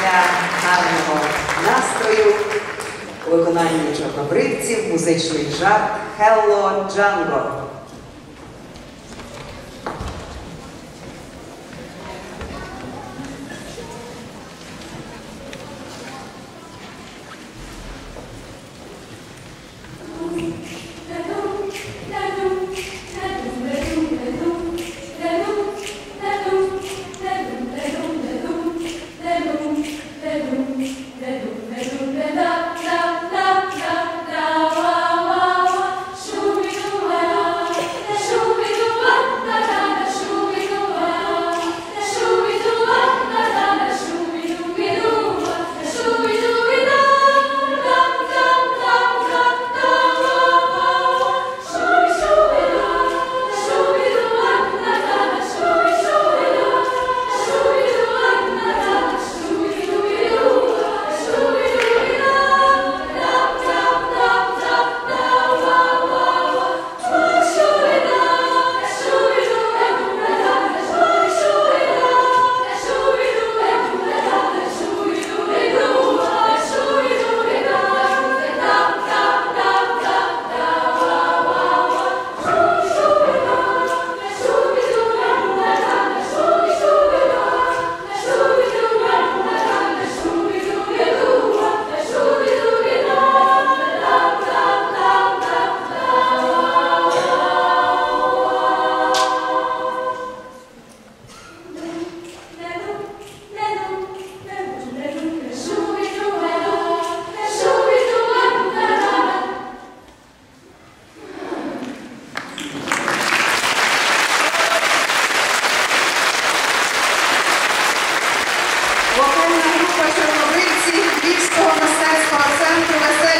для гарного настрою у виконанні чорнобривців музичний жарт Хелло Джанго. Вокальна група чорнобривців Львівського мистецького центру Веселі